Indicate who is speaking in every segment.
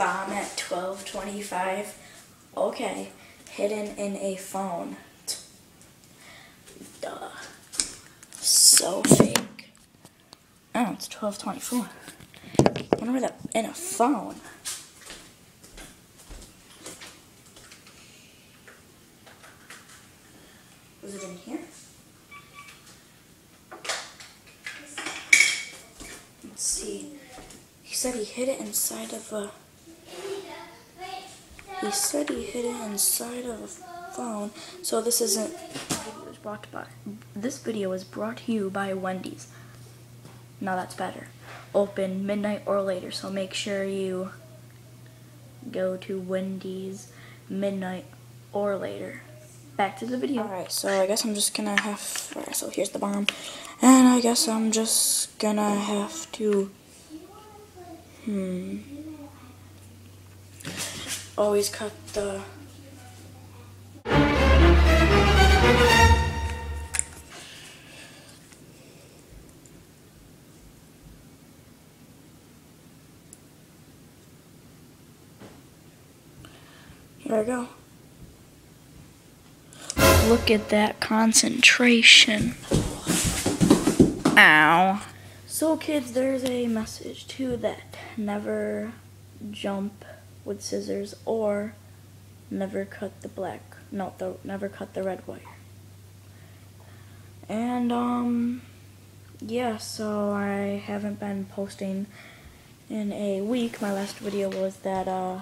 Speaker 1: bomb at 1225. Okay, hidden in a phone. Duh. So fake. Oh, it's 1224. wonder where that in a phone. Was it in here? Let's see. He said he hid it inside of a. He said he hid it inside of a phone. So this isn't. Was brought by. This video was brought to you by Wendy's. Now that's better. Open midnight or later. So make sure you go to Wendy's midnight or later. Back to the video. Alright, so I guess I'm just gonna have. Alright, so here's the bomb. And I guess I'm just gonna have to. Hmm. Always cut the. Here I go. Look at that concentration. Ow. So kids, there's a message to that. Never jump with scissors or never cut the black, no, the, never cut the red wire. And, um, yeah, so I haven't been posting in a week. My last video was that, uh,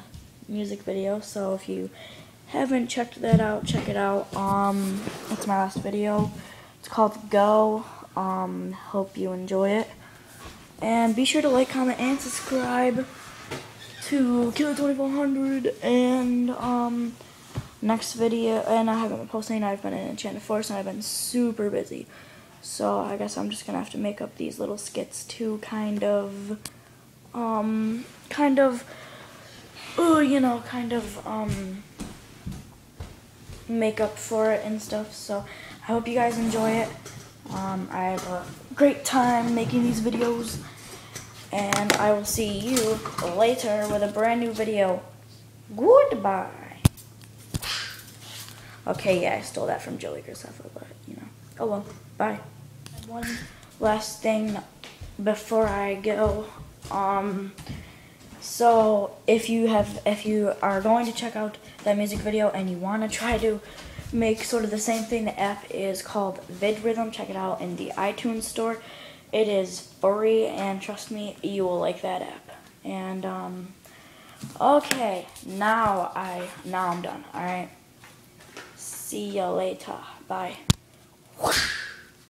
Speaker 1: music video, so if you haven't checked that out, check it out. Um, it's my last video. It's called Go. Um, hope you enjoy it. And be sure to like, comment, and subscribe to Killer 2400. And, um, next video, and I haven't been posting, I've been in Enchanted Forest, and I've been super busy. So I guess I'm just gonna have to make up these little skits to kind of, um, kind of, oh, you know, kind of, um, make up for it and stuff. So I hope you guys enjoy it. Um, I have a great time making these videos. And I will see you later with a brand new video. Goodbye. Okay, yeah, I stole that from Joey Graceffa, but, you know. Oh well, bye. One last thing before I go. Um, so if you have, if you are going to check out that music video and you want to try to make sort of the same thing, the app is called VidRhythm. Check it out in the iTunes store. It is free, and trust me, you will like that app. And um, okay, now I now I'm done. All right. See you later. Bye.